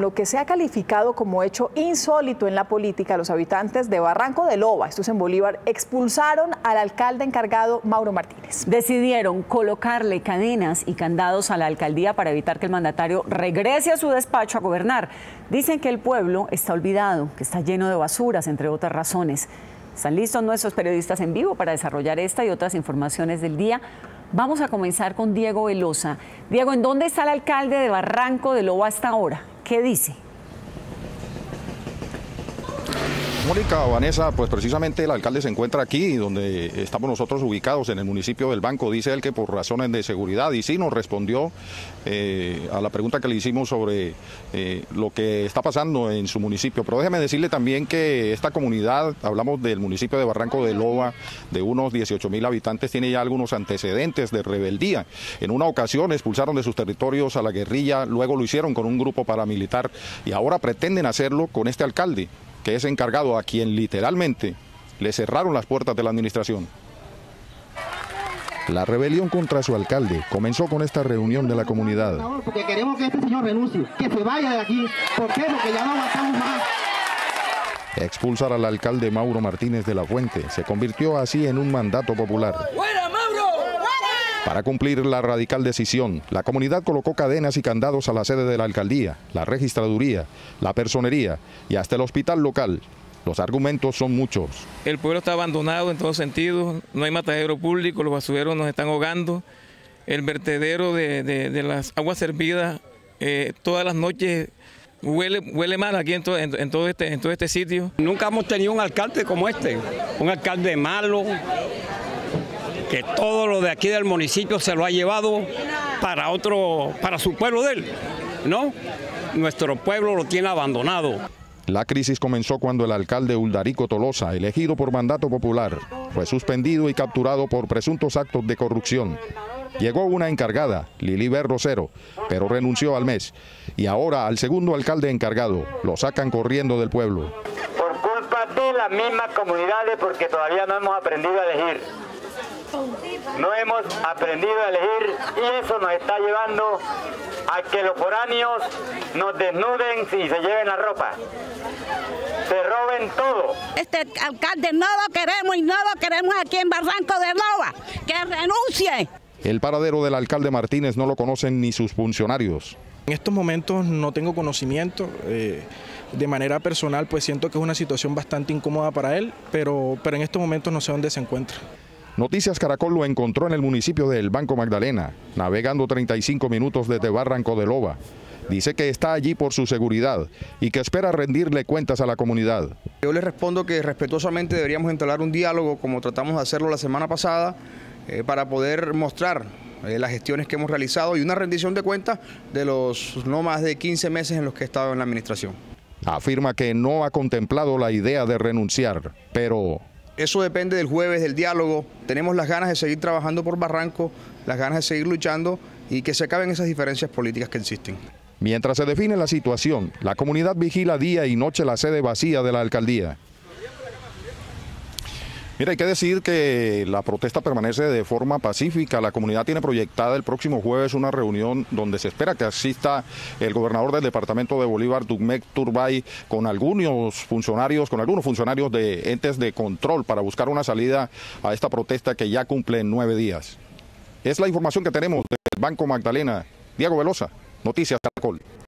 lo que se ha calificado como hecho insólito en la política, los habitantes de Barranco de Loba, esto es en Bolívar, expulsaron al alcalde encargado Mauro Martínez. Decidieron colocarle cadenas y candados a la alcaldía para evitar que el mandatario regrese a su despacho a gobernar. Dicen que el pueblo está olvidado, que está lleno de basuras, entre otras razones. Están listos nuestros periodistas en vivo para desarrollar esta y otras informaciones del día. Vamos a comenzar con Diego Velosa. Diego, ¿en dónde está el alcalde de Barranco de Lobo hasta ahora? ¿Qué dice? Mónica Vanessa, pues precisamente el alcalde se encuentra aquí, donde estamos nosotros ubicados en el municipio del Banco. Dice él que por razones de seguridad, y sí nos respondió eh, a la pregunta que le hicimos sobre eh, lo que está pasando en su municipio. Pero déjeme decirle también que esta comunidad, hablamos del municipio de Barranco de Loba, de unos 18 mil habitantes, tiene ya algunos antecedentes de rebeldía. En una ocasión expulsaron de sus territorios a la guerrilla, luego lo hicieron con un grupo paramilitar y ahora pretenden hacerlo con este alcalde que es encargado a quien literalmente le cerraron las puertas de la administración. La rebelión contra su alcalde comenzó con esta reunión de la comunidad. Porque queremos que este señor renuncie, que se vaya de aquí. ¿Por qué? Porque ya no aguantamos más. Expulsar al alcalde Mauro Martínez de la Fuente se convirtió así en un mandato popular. Para cumplir la radical decisión, la comunidad colocó cadenas y candados a la sede de la alcaldía, la registraduría, la personería y hasta el hospital local. Los argumentos son muchos. El pueblo está abandonado en todos sentidos, no hay matadero público, los basureros nos están ahogando, el vertedero de, las aguas servidas eh, todas las noches huele, huele mal aquí en todo, en, todo este, en todo este sitio. Nunca hemos tenido un alcalde como este, un alcalde malo, que todo lo de aquí del municipio se lo ha llevado para otro, para su pueblo de él, ¿no? Nuestro pueblo lo tiene abandonado. La crisis comenzó cuando el alcalde Uldarico Tolosa, elegido por mandato popular, fue suspendido y capturado por presuntos actos de corrupción. Llegó una encargada, Lili Rosero, pero renunció al mes. Y ahora al segundo alcalde encargado lo sacan corriendo del pueblo. Por culpa de las mismas comunidades porque todavía no hemos aprendido a elegir. No hemos aprendido a elegir y eso nos está llevando a que los foráneos nos desnuden y se lleven la ropa. Se roben todo. Este alcalde no lo queremos y no lo queremos aquí en Barranco de Loba. Que renuncie. El paradero del alcalde Martínez no lo conocen ni sus funcionarios. En estos momentos no tengo conocimiento. Eh, de manera personal, pues siento que es una situación bastante incómoda para él, pero, pero en estos momentos no sé dónde se encuentra. Noticias Caracol lo encontró en el municipio del Banco Magdalena, navegando 35 minutos desde Barranco de Loba. Dice que está allí por su seguridad y que espera rendirle cuentas a la comunidad. Yo le respondo que respetuosamente deberíamos entablar un diálogo como tratamos de hacerlo la semana pasada eh, para poder mostrar eh, las gestiones que hemos realizado y una rendición de cuentas de los no más de 15 meses en los que he estado en la administración. Afirma que no ha contemplado la idea de renunciar, pero eso depende del jueves, del diálogo. Tenemos las ganas de seguir trabajando por Barranco, las ganas de seguir luchando y que se acaben esas diferencias políticas que existen. Mientras se define la situación, la comunidad vigila día y noche la sede vacía de la alcaldía. Mira, hay que decir que la protesta permanece de forma pacífica. La comunidad tiene proyectada el próximo jueves una reunión donde se espera que asista el gobernador del departamento de Bolívar, Dugmec Turbay, con algunos funcionarios, con algunos funcionarios de entes de control para buscar una salida a esta protesta que ya cumple nueve días. Es la información que tenemos del Banco Magdalena. Diego Velosa, Noticias Caracol.